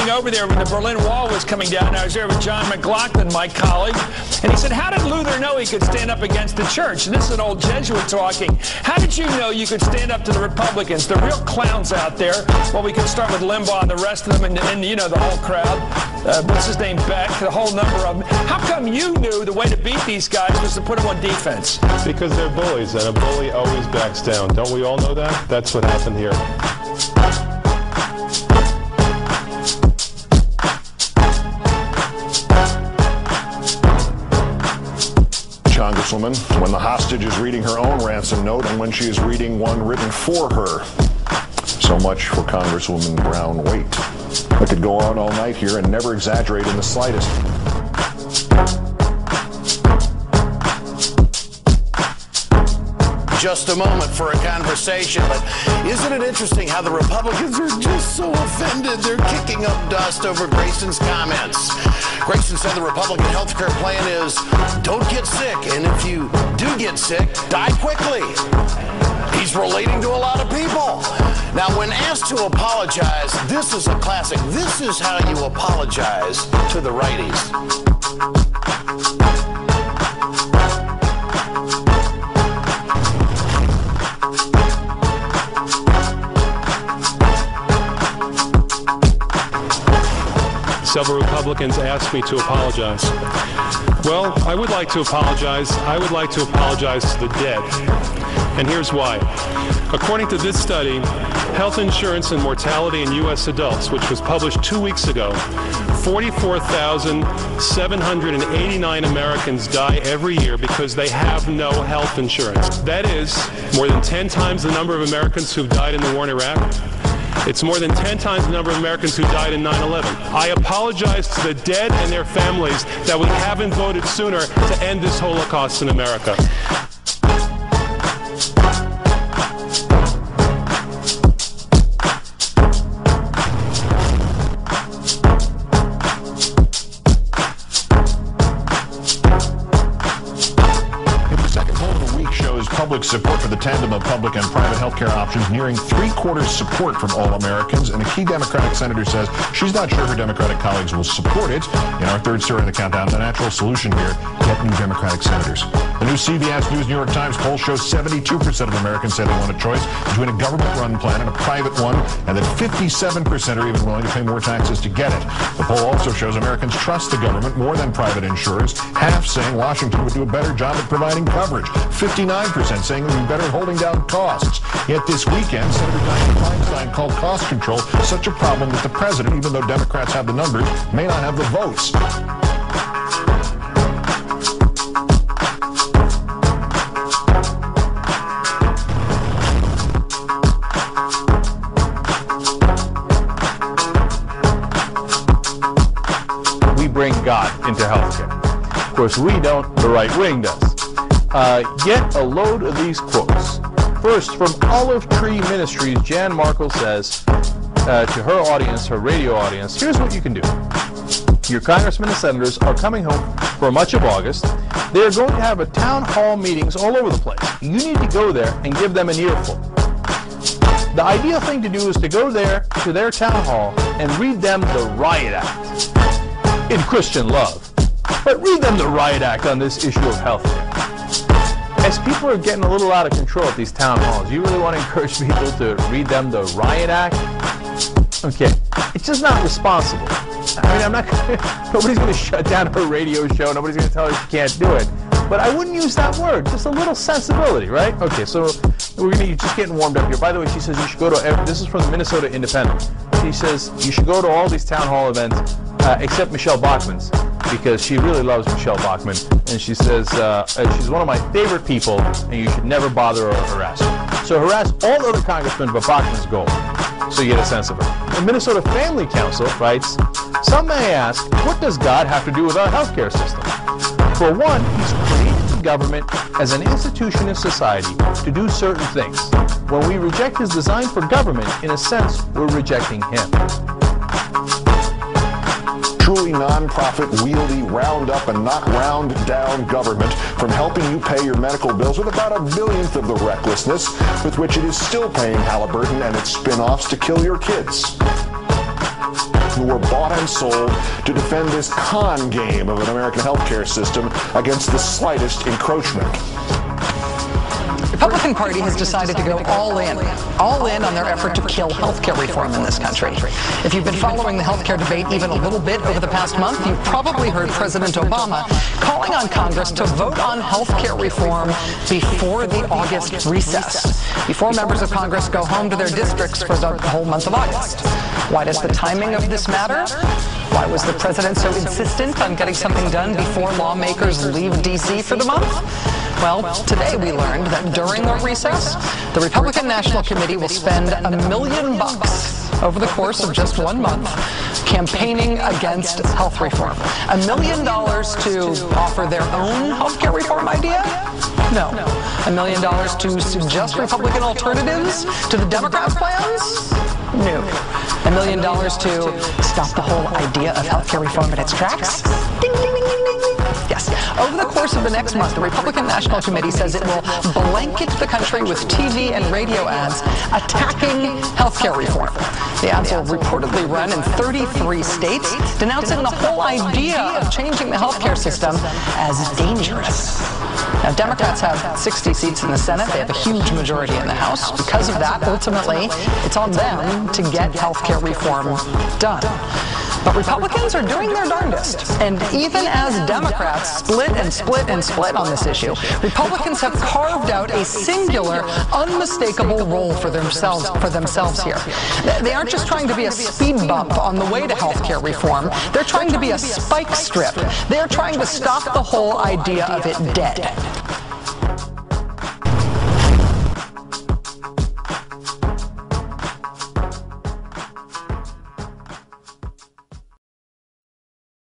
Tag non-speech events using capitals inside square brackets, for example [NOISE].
standing over there when the Berlin Wall was coming down. I was there with John McLaughlin, my colleague, and he said, "How did Luther know he could stand up against the church?" And this is an old Jesuit talking. How did you know you could stand up to the Republicans, the real clowns out there? Well, we could start with Limbaugh and the rest of them, and, and you know the whole crowd. Uh, what's his name? Beck, the whole number of them. How come you knew the way to beat these guys was to put them on defense? Because they're bullies, and a bully always backs down. Don't we all know that? That's what happened here. Congresswoman, when the hostage is reading her own ransom note and when she is reading one written for her. So much for Congresswoman Brown Waite. I could go on all night here and never exaggerate in the slightest. Just a moment for a conversation. But isn't it interesting how the Republicans are just so offended? They're kicking up dust over Grayson's comments. Grayson said the Republican health care plan is don't get sick, and if you do get sick, die quickly. He's relating to a lot of people. Now, when asked to apologize, this is a classic. This is how you apologize to the righties. Several Republicans asked me to apologize. Well, I would like to apologize. I would like to apologize to the dead. And here's why. According to this study, health insurance and mortality in U.S. adults, which was published two weeks ago, 44,789 Americans die every year because they have no health insurance. That is more than 10 times the number of Americans who've died in the war in Iraq it's more than 10 times the number of Americans who died in 9 11. I apologize to the dead and their families that we haven't voted sooner to end this Holocaust in America. Public support for the tandem of public and private health care options nearing three-quarters support from all Americans, and a key Democratic senator says she's not sure her Democratic colleagues will support it. In our third story in the countdown, the natural solution here, get new Democratic senators. The new CBS News New York Times poll shows 72% of Americans say they want a choice between a government-run plan and a private one, and that 57% are even willing to pay more taxes to get it. The poll also shows Americans trust the government more than private insurers, half saying Washington would do a better job at providing coverage, 59% saying it would be better at holding down costs. Yet this weekend, Senator Dianne Feinstein called cost control such a problem that the president, even though Democrats have the numbers, may not have the votes. we bring God into healthcare. Of course, we don't, the right wing does. Uh, get a load of these quotes. First, from Olive Tree Ministries, Jan Markell says uh, to her audience, her radio audience, here's what you can do. Your congressmen and senators are coming home for much of August. They are going to have a town hall meetings all over the place. You need to go there and give them an earful. The ideal thing to do is to go there to their town hall and read them the Riot Act in Christian love. But read them the Riot Act on this issue of health As people are getting a little out of control at these town halls, you really want to encourage people to read them the Riot Act? Okay, it's just not responsible. I mean, I'm not. [LAUGHS] Gonna, nobody's going to shut down her radio show. Nobody's going to tell her she can't do it. But I wouldn't use that word. Just a little sensibility, right? Okay, so we're gonna just getting warmed up here. By the way, she says you should go to. This is from the Minnesota Independent. She says you should go to all these town hall events uh, except Michelle Bachmann's because she really loves Michelle Bachmann, and she says uh, she's one of my favorite people, and you should never bother or harass her. So harass all other congressmen, but Bachmann's goal. So you get a sense of her. The Minnesota Family Council writes, some may ask, what does God have to do with our healthcare system? For one, he's created the government as an institution in society to do certain things. When we reject his design for government, in a sense, we're rejecting him truly nonprofit, wieldy, round up and not round down government from helping you pay your medical bills with about a billionth of the recklessness with which it is still paying Halliburton and its spin-offs to kill your kids. who were bought and sold to defend this con game of an American healthcare system against the slightest encroachment. Republican Party has decided to go all in, all in on their effort to kill healthcare reform in this country. If you've been following the healthcare debate even a little bit over the past month, you've probably heard President Obama calling on Congress to vote on healthcare reform before the August recess, before members of Congress go home to their districts for the whole month of August. Why does the timing of this matter? Why was the president so insistent on getting something done before lawmakers leave D.C. for the month? Well, today we learned that during the recess, the Republican National Committee will spend a million bucks over the course of just one month campaigning against health reform. A million dollars to offer their own health care reform idea? No. A million dollars to suggest Republican alternatives to the Democrats' plans? No. A million dollars to stop the whole idea of health care reform in its tracks? Ding, ding, ding, ding, ding. Yes. Over the course of the next month, the Republican National Committee says it will blanket the country with TV and radio ads attacking health care reform. The ads will reportedly run in 33 states, denouncing the whole idea of changing the healthcare system as dangerous. Now, Democrats have 60 seats in the Senate. They have a huge majority in the House. Because of that, ultimately, it's on them to get health care reform done. But Republicans are doing their darndest. And even as Democrats split and split and split on this issue, Republicans have carved out a singular, unmistakable role for themselves for themselves here. They aren't just trying to be a speed bump on the way to health care reform. They're trying to be a spike strip. They're trying to stop the whole idea of it dead.